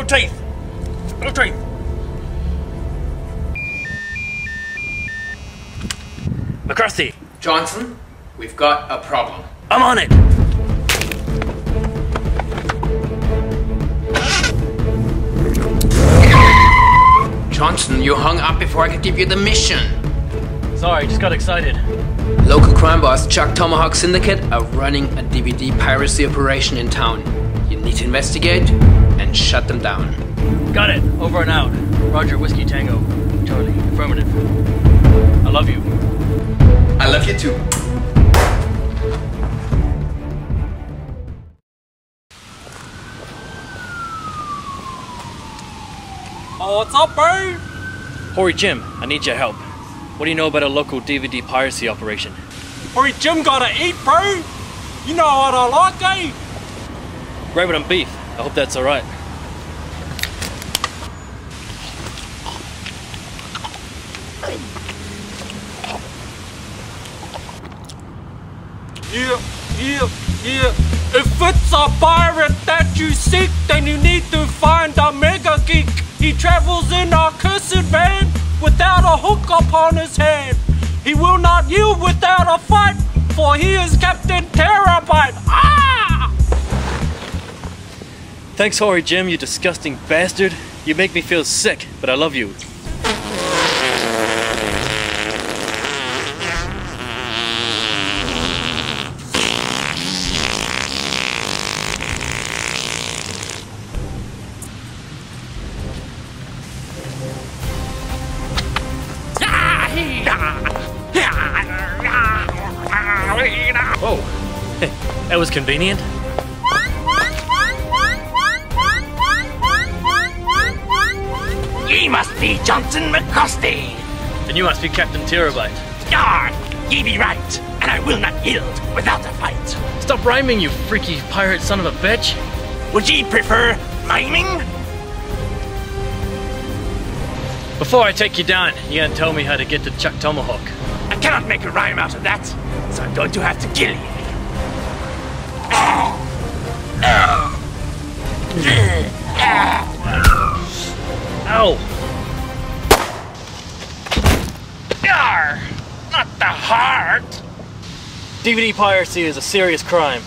teeth. No teeth. McCrosty, Johnson, we've got a problem. I'm on it. Johnson, you hung up before I could give you the mission. Sorry, just got excited. Local crime boss Chuck Tomahawk Syndicate are running a DVD piracy operation in town. You need to investigate and shut them down. Got it. Over and out. Roger, Whiskey Tango. Charlie, affirmative. I love you. I love you too. Oh, what's up, bro? Hori Jim, I need your help. What do you know about a local DVD piracy operation? Hurry, Jim gotta eat, bro. You know what I like, eh? Rabbit and beef. I hope that's alright. Yeah, yeah, yeah. If it's a pirate that you seek, then you need to find a mega geek. He travels in a cursed van without a hook upon his hand. He will not yield without a fight, for he is Captain Terabyte. Ah! Thanks, Hori Jim, you disgusting bastard. You make me feel sick, but I love you. Whoa. that was convenient. Ye must be Johnson McCrosty. And you must be Captain Terabyte. Yar, ye be right, and I will not yield without a fight. Stop rhyming, you freaky pirate son of a bitch. Would ye prefer miming? Before I take you down, you gotta tell me how to get to Chuck Tomahawk. I cannot make a rhyme out of that, so I'm going to have to kill ye. Ow! Not the heart. DVD piracy is a serious crime.